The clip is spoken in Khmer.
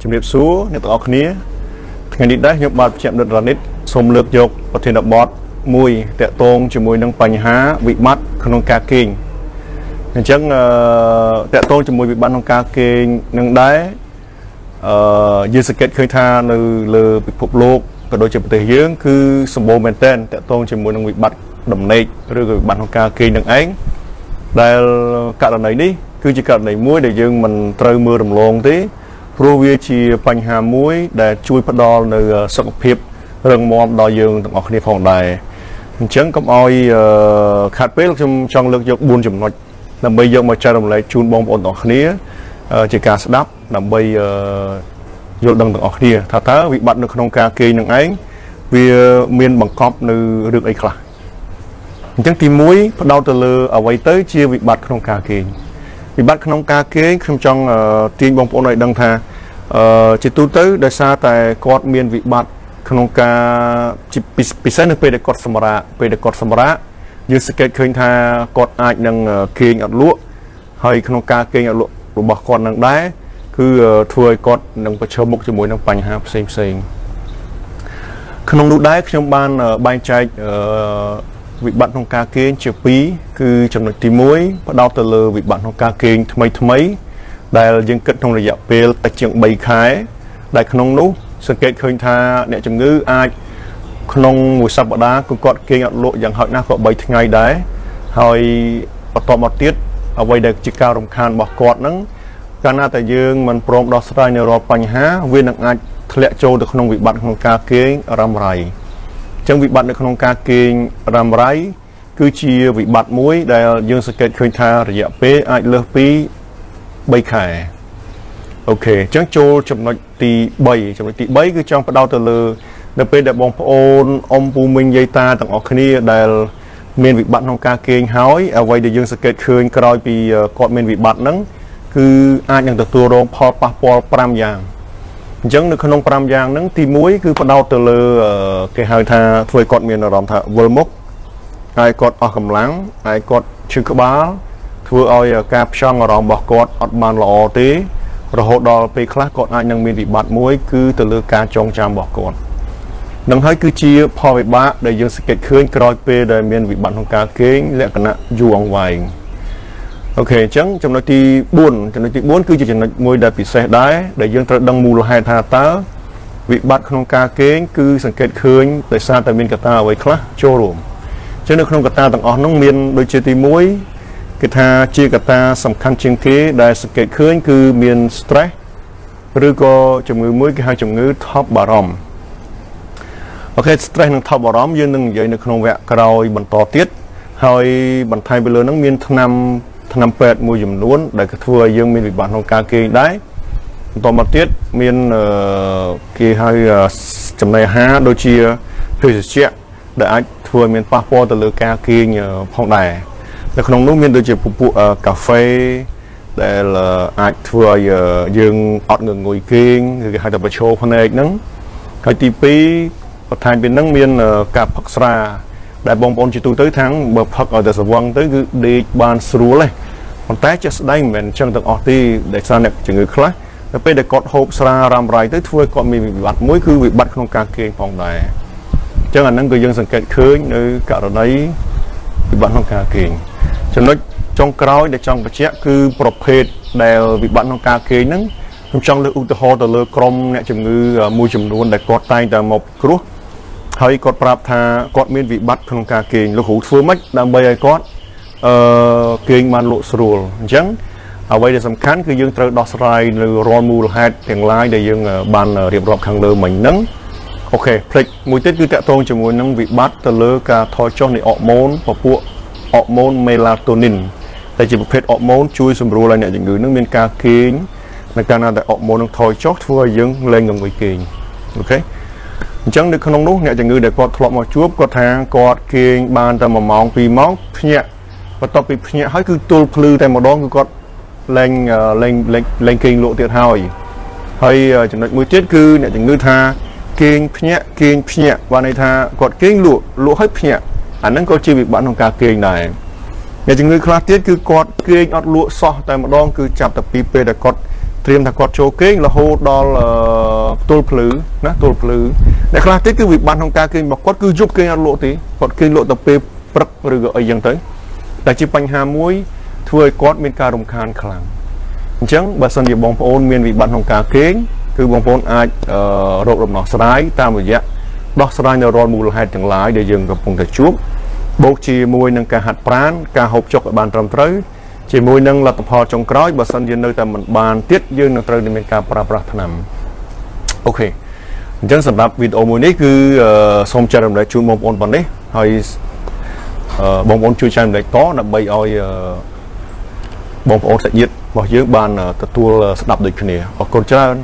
ជំរាបសួរអ្នកទាំងអស់គ្នាថ្ងៃនេះដែរខ្ញុំបាទជាដិតរ៉ានិតសូមលើកយកប្រធានបទមួយតកតងជាមួយនឹងបញ្ហាវិបត្តិក្នុងការគេងអញ្ចឹងអឺតកតងជាមួយវិបត្តិក្នុងការគេងនឹងដែរអឺយើងសង្កេតឃើញថានៅលើពិភពលោកក៏ដូចជាប្រទេសយើងគឺសម្បូរមែនទែនតកតងជាមួយនឹងវិបត្តិដំណេកឬក៏វិបត្តិក្នុងការគេងនឹងឯងដែលករណីនេះគឺជាករណីមួយដែលយើងមិនត្រូវមើលរំលងទេ ព្រោះវាជាបញ្ហាមួយ ដែលជួយផ្ដល់នៅសុខភាពរឹងមាំដល់យើងទាំងអស់គ្នាផងដែរអញ្ចឹងកុំឲ្យខាត់ពេលខ្ញុំចង់លើកយក4ចំណុចដើម្បីយកមកចែករំលែកជូនបងប្អូនទាំងអស់គ្នា ជាការស្ដាប់ដើម្បីយល់ដឹងទាំងអស់គ្នាថាតើវិបត្តិនៅក្នុងការគេងនឹងឯងវាមានបង្កប់នៅរឿងអីខ្លះអញ្ចឹងទី1ផ្ដោតទៅលើអ្វីទៅជាវិបត្តិក្នុងការគេង វិបត្តិក្នុងការគេងខ្ញុំចង់ទាញបងប្អូនឲ្យដឹងថាអឺជាទូទៅដោយសារតែគាត់មានវិបត្តិក្នុងការពិសេសនៅពេលដែលគាត់សម្រាកពេលដែលគាត់សម្រាកយើងសង្កេតឃើញថាគាត់អាចនឹងគេងអត់លក់ហើយក្នុងការគេងអត់លក់របស់គាត់នឹងដែរគឺធ្វើឲ្យគាត់នឹងប្រឈមមុខជាមួយនឹងបញ្ហាផ្សេងផ្សេងក្នុងនោះដែរខ្ញុំបានបែងចែកអឺ វិបត្តិក្នុងការគេងជា2គឺចំណុចទី1ផ្ដោតទៅលើវិបត្តិក្នុងការគេងថ្មីថ្មី ដែលយើងគិតក្នុងរយៈពេលតិចជាង3ខែ ដែលក្នុងនោះសង្កេតឃើញថាអ្នកជំងឺអាចក្នុងមួយសប្តាហ៍គឺគាត់គេងអត់លក់យ៉ាងហោចណាស់ក៏3ថ្ងៃដែរហើយបន្តមកទៀតអ្វីដែលជាការរំខានរបស់គាត់ហ្នឹងកាលណាតែយើងមិនព្រមដោះស្រាយនៅរាល់បញ្ហា វានឹងអាចធ្លាក់ចូលទៅក្នុងវិបត្តិក្នុងការគេងរ៉ាំរ៉ៃ ចឹងវិបត្តិនៅក្នុងការគេងរ៉ាំរ៉ៃគឺជាវិបត្តិមួយ ដែលយើងសង្កេតឃើញថារយៈពេលអាចលើសពី3ខែអូខេអញ្ចឹងចូលចំណុចទី3ចំណុចទី3គឺចង់ផ្ដោតទៅលើ នៅពេលដែលបងប្អូនអ៊ំពូមីងយាយតាទាំងអស់គ្នាដែលមានវិបត្តិក្នុងការគេងហើយអ្វីដែលយើងសង្កេតឃើញក្រោយពីគាត់មានវិបត្តិហ្នឹងគឺអាចនឹងទទួលរងផលប៉ះពាល់5យ៉ាង អញ្ចឹងនៅក្នុង5យ៉ាងហ្នឹងទី1គឺផ្ដោតទៅលើគេហៅថាធ្វើឲ្យគាត់មានអារម្មណ៍ថាវិលមុខហើយគាត់អស់កម្លាំងហើយគាត់ឈឺក្បាលធ្វើឲ្យការផ្ចង់អារម្មណ៍របស់គាត់អត់បានល្អទេរហូតដល់ពេលខ្លះគាត់អាចនឹងមានវិបត្តិមួយ គឺទៅលើការចងចាំរបស់គាត់នឹងហើយគឺជាផលវិបាកដែលយើងសង្កេតឃើញក្រោយពេលដែលមានវិបត្តិក្នុងការគេងលក្ខណៈយូរអង្វែង អូខេអញ្ចឹងចំណុចទី4ចំណុចទី4គឺជាចំណុចមួយដែលពិសេសដែរដែលយើងត្រូវដឹងមូលហេតុថាតើវិបត្តិក្នុងការគេងគឺសង្កេតឃើញដោយសារតែមានកត្តាអ្វីខ្លះចូលរួមអញ្ចឹងនៅក្នុងកត្តាទាំងអស់នោះមានដូចជាទី1គឺថាជាកត្តាសំខាន់ជាងគេដែលសង្កេតឃើញគឺមាន stress ឬក៏ជំងឺមួយគេហៅជំងឺថប់បារម្ភអូខេ stress និងថប់បារម្ភយើងនឹងនិយាយនៅក្នុងវគ្គក្រោយបន្តទៀតហើយបន្ថែមពីលើនឹងមានថ្នាំ ថ្នាំពេទ្យមួយចំនួន ដែលធ្វើឲ្យយើងមានវិបត្តិក្នុងការគេងដែរបន្តមកទៀតមានគេហៅចំណីអាហារដូចជាភេសជ្ជៈដែលអាចធ្វើឲ្យមានប៉ះពាល់ទៅលើការគេងផងដែរនៅក្នុងនោះមានដូចជាពពួកកាហ្វេដែលអាចធ្វើឲ្យយើងអត់ងងុយគេងឬគេហៅថាប្រឈោភ្នែកហ្នឹងហើយទី2បន្ថែមពីហ្នឹងមានការផឹកស្រាដែលបងប្អូនជាទូទៅថាងបើផឹកឲ្យតែស្វឹងទៅគឺដេកបានស្រួលទេ ប៉ុន្តែជាក់ស្ដែងមិនមែនអញ្ចឹងទាំងអស់ទេដែលសារអ្នកជំងឺខ្លះទៅពេលដែលគាត់ហូបស្រារ៉ាំរ៉ៃទៅធ្វើឲ្យគាត់មានវិបត្តិមួយគឺវិបត្តិក្នុងការគេងផងដែរអញ្ចឹងអាហ្នឹងក៏យើងសង្កេតឃើញនៅករណីវិបត្តិក្នុងការគេងចំណុចចុងក្រោយដែលចង់បញ្ជាក់គឺប្រភេទដែលវិបត្តិក្នុងការគេងហ្នឹងខ្ញុំចង់លើកឧទាហរណ៍ទៅលើក្រុមអ្នកជំងឺមួយចំនួនដែលគាត់តែងតែមកគ្រោះហើយគាត់ប្រាប់ថាគាត់មានវិបត្តិក្នុងការគេងលោកគ្រូធ្វើម៉េចដើម្បីឲ្យគាត់ អឺគេងបានលក់ស្រួលអញ្ចឹងអ្វីដែលសំខាន់គឺយើងត្រូវដោះស្រាយនៅរាល់មូលហេតុទាំងឡាយដែលយើងបានរៀបរាប់ខាងលើមិញហ្នឹងអូខេផ្លេចមួយទៀតគឺតកតងជាមួយនឹងវិបត្តិទៅលើការថយចុះនៃអរម៉ូនពពួកអរម៉ូនមេឡាតូនីនដែលជាប្រភេទអរម៉ូនជួយសម្រួលឲ្យអ្នកជំងឺនឹងមានការគេងនៅកាលណាដែលអរម៉ូននឹងថយចុះធ្វើឲ្យយើងលែងងងុយគេងអូខេអញ្ចឹងនៅក្នុងនោះអ្នកជំងឺដែលគាត់ធ្លាប់មកជួបគាត់ថាគាត់គេងបានតែ1ម៉ោង2ម៉ោងភ្ញាក់ បន្ទាប់ពីភ្ញាក់ហើយគឺទល់ភ្លឺតែម្ដងគឺគាត់លែងលែងលែងគេងលក់ទៀតហើយហើយចំណុចមួយទៀតគឺអ្នកជំងឺថាគេងភ្ញាក់គេងភ្ញាក់បានន័យថាគាត់គេងលក់លក់ហើយភ្ញាក់អាហ្នឹងក៏ជាវិបត្តិក្នុងការគេងដែរអ្នកជំងឺខ្លះទៀតគឺគាត់គេងអត់លក់សោះតែម្ដងគឺចាប់តែពីពេលដែលគាត់ត្រៀមថាគាត់ចូលគេងរហូតដល់ផ្ទល់ភ្លឺណាផ្ទល់ភ្លឺអ្នកខ្លះទៀតគឺវិបត្តិក្នុងការគេងរបស់គាត់គឺយប់គេងអត់លក់ទេគាត់គេងលក់ទៅពេលព្រឹកឬក៏អីចឹងទៅ តែជាបញ្ហាមួយធ្វើឲ្យគាត់មានការរំខានខ្លាំងអញ្ចឹងបើសិនជាបងប្អូនមានវិបត្តិក្នុងការគេងគឺបងប្អូនអាចរកដំណោះស្រាយតាមរយៈដោះស្រាយនៅរាល់មូលហេតុទាំងឡាយដែលយើងកំពុងតែជួបបូកជាមួយនឹងការហាត់ប្រាណការហូបចុកឲ្យបានត្រឹមត្រូវជាមួយនឹងលទ្ធផលចុងក្រោយបើសិនជានៅតែមិនបានទៀតយើងនឹងត្រូវមានការប្រើប្រាស់ថ្នាំអូខេអញ្ចឹងសម្រាប់វីដេអូមួយនេះគឺសូមចែករំលែកជូនបងប្អូនប៉ុណ្ណេះហើយ បងប្អូនជួយចែករំលែកតដើម្បីឲ្យបងប្អូនសាច់ញាតិរបស់យើងបានទទួលស្ដាប់ដូចគ្នាអរគុណច្រើន